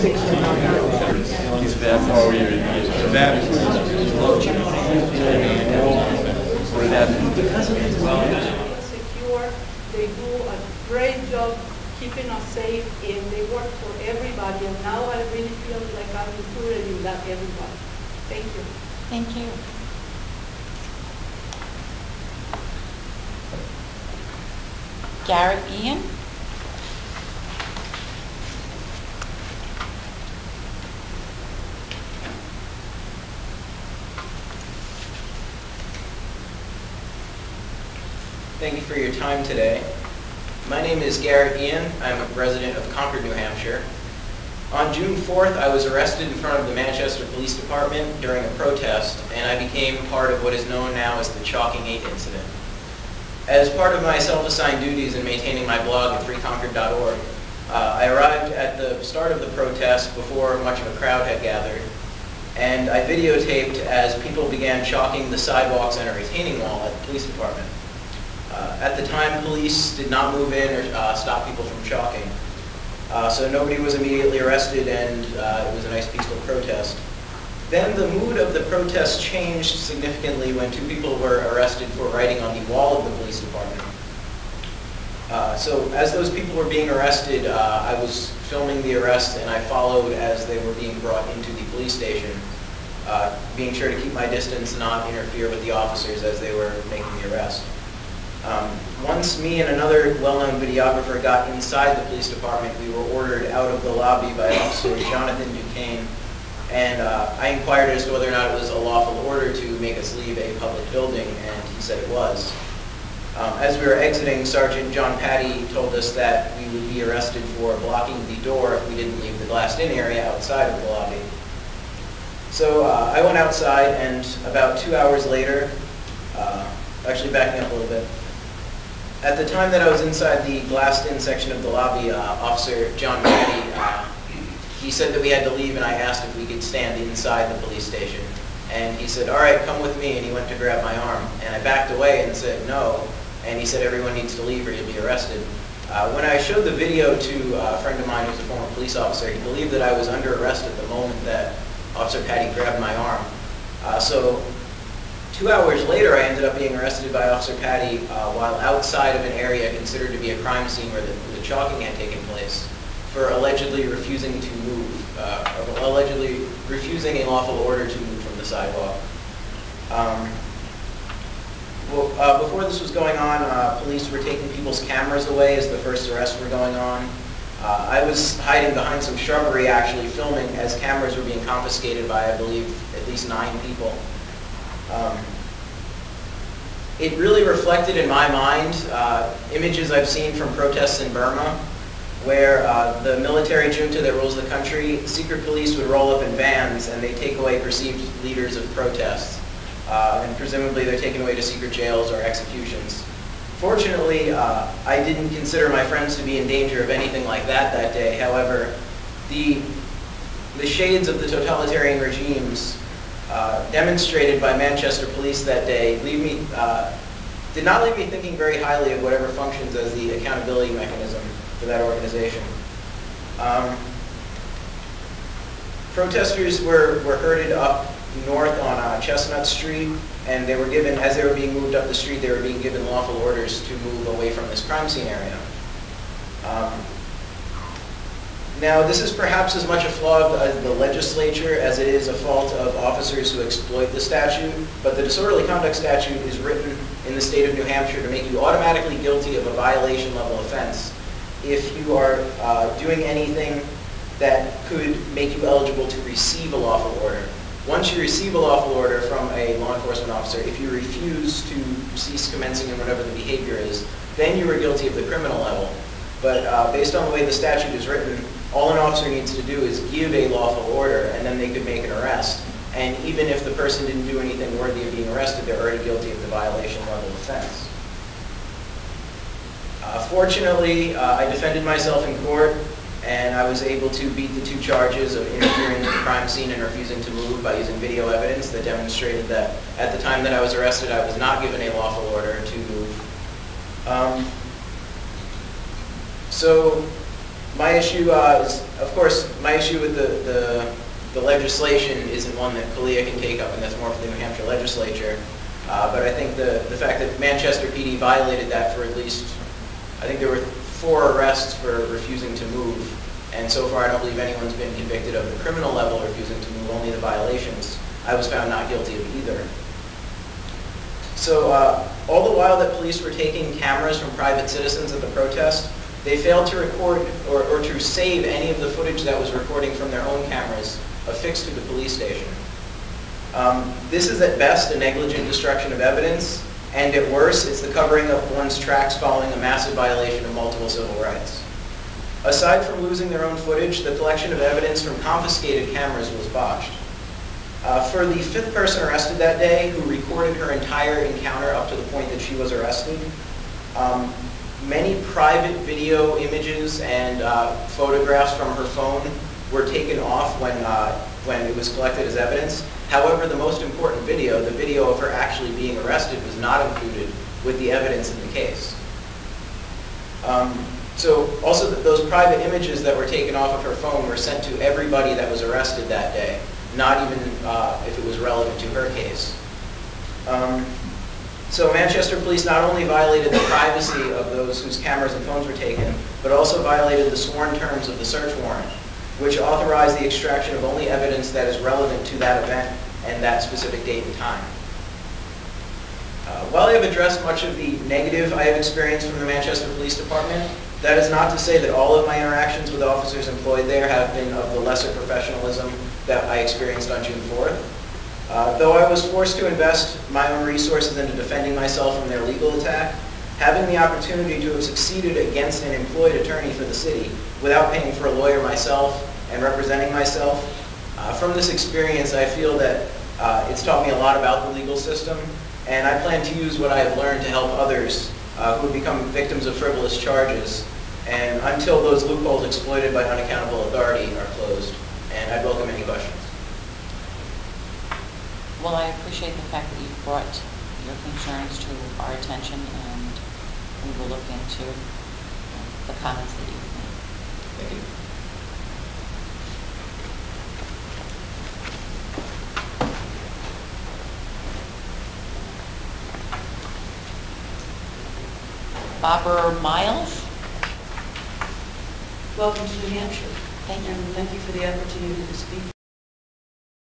He's bad for you. Bad. secure. They do a great job keeping us safe, and they work for everybody. And now I really feel like I'm included in that everybody. Thank you. Thank you. Garret Ean? Thank you for your time today. My name is Garret Ean. I'm a resident of Concord, New Hampshire. On June 4th, I was arrested in front of the Manchester Police Department during a protest, and I became part of what is known now as the Chalking 8 incident. As part of my self-assigned duties in maintaining my blog at freeconcord.org, uh, I arrived at the start of the protest before much of a crowd had gathered, and I videotaped as people began chalking the sidewalks and a retaining wall at the police department. Uh, At the time, police did not move in or uh, stop people from chalking. Uh, So nobody was immediately arrested and uh, it was a nice peaceful protest. Then the mood of the protest changed significantly when two people were arrested for writing on the wall of the police department. Uh, So as those people were being arrested, uh, I was filming the arrest and I followed as they were being brought into the police station, uh, being sure to keep my distance, and not interfere with the officers as they were making the arrest. Um, Once me and another well-known videographer got inside the police department, we were ordered out of the lobby by Officer Jonathan Duquesne, and uh, I inquired as to whether or not it was a lawful order to make us leave a public building, and he said it was. Um, As we were exiting, Sergeant John Patty told us that we would be arrested for blocking the door if we didn't leave the glassed-in area outside of the lobby. So uh, I went outside, and about two hours later, uh, actually backing up a little bit, at the time that I was inside the glassed-in section of the lobby, uh, Officer John Patty, uh, he said that we had to leave, and I asked if we could stand inside the police station. And he said, all right, come with me, and he went to grab my arm. And I backed away and said, no, and he said, everyone needs to leave or you'll be arrested. Uh, When I showed the video to uh, a friend of mine who's a former police officer, he believed that I was under arrest at the moment that Officer Patty grabbed my arm. Uh, So Two hours later, I ended up being arrested by Officer Patty uh, while outside of an area considered to be a crime scene where the, the chalking had taken place for allegedly refusing to move, uh, allegedly refusing a lawful order to move from the sidewalk. Um, well, uh, before this was going on, uh, police were taking people's cameras away as the first arrests were going on. Uh, I was hiding behind some shrubbery actually filming as cameras were being confiscated by, I believe, at least nine people. Um, It really reflected in my mind uh, images I've seen from protests in Burma, where uh, the military junta that rules the country, secret police would roll up in vans and they take away perceived leaders of protests. Uh, And presumably they're taken away to secret jails or executions. Fortunately, uh, I didn't consider my friends to be in danger of anything like that that day. However, the, the shades of the totalitarian regimes uh, demonstrated by Manchester police that day leave me, uh, did not leave me thinking very highly of whatever functions as the accountability mechanism for that organization. Um, protesters were, were herded up north on uh, Chestnut Street, and they were given, as they were being moved up the street, they were being given lawful orders to move away from this crime scene area. Um, now, this is perhaps as much a flaw of the legislature as it is a fault of officers who exploit the statute, but the disorderly conduct statute is written in the state of New Hampshire to make you automatically guilty of a violation level offense if you are uh, doing anything that could make you eligible to receive a lawful order. Once you receive a lawful order from a law enforcement officer, if you refuse to cease commencing in whatever the behavior is, then you are guilty of the criminal level. But uh, based on the way the statute is written, all an officer needs to do is give a lawful order, and then they could make an arrest. And even if the person didn't do anything worthy of being arrested, they're already guilty of the violation level offense. Uh, Fortunately, uh, I defended myself in court, and I was able to beat the two charges of interfering with the crime scene and refusing to move by using video evidence that demonstrated that at the time that I was arrested, I was not given a lawful order to move. Um, So My issue uh, is, of course, my issue with the, the- the legislation isn't one that CALEA can take up, and that's more for the New Hampshire legislature. Uh, But I think the, the fact that Manchester PD violated that for at least, I think there were four arrests for refusing to move. And so far, I don't believe anyone's been convicted of the criminal level refusing to move, only the violations. I was found not guilty of either. So uh, all the while that police were taking cameras from private citizens at the protest, they failed to record or, or to save any of the footage that was recording from their own cameras affixed to the police station. Um, this is at best a negligent destruction of evidence, and at worst, it's the covering of one's tracks following a massive violation of multiple civil rights. Aside from losing their own footage, the collection of evidence from confiscated cameras was botched. Uh, for the fifth person arrested that day, who recorded her entire encounter up to the point that she was arrested, um, many private video images and uh, photographs from her phone were taken off when, uh, when it was collected as evidence. However, the most important video, the video of her actually being arrested, was not included with the evidence in the case. Um, so also th- those private images that were taken off of her phone were sent to everybody that was arrested that day, not even uh, if it was relevant to her case. Um, so Manchester Police not only violated the privacy of those whose cameras and phones were taken, but also violated the sworn terms of the search warrant, which authorized the extraction of only evidence that is relevant to that event and that specific date and time. Uh, While I have addressed much of the negative I have experienced from the Manchester Police Department, that is not to say that all of my interactions with officers employed there have been of the lesser professionalism that I experienced on June 4th. Uh, Though I was forced to invest my own resources into defending myself from their legal attack, having the opportunity to have succeeded against an employed attorney for the city without paying for a lawyer myself and representing myself, uh, from this experience, I feel that uh, it's taught me a lot about the legal system, and I plan to use what I have learned to help others uh, who have become victims of frivolous charges, and until those loopholes exploited by unaccountable authority are closed. And I'd welcome any questions. Well, I appreciate the fact that you've brought your concerns to our attention, and we will look into uh, the comments that you've made. Thank you. Barbara Miles? Welcome to New Hampshire. Thank you. And thank you for the opportunity to speak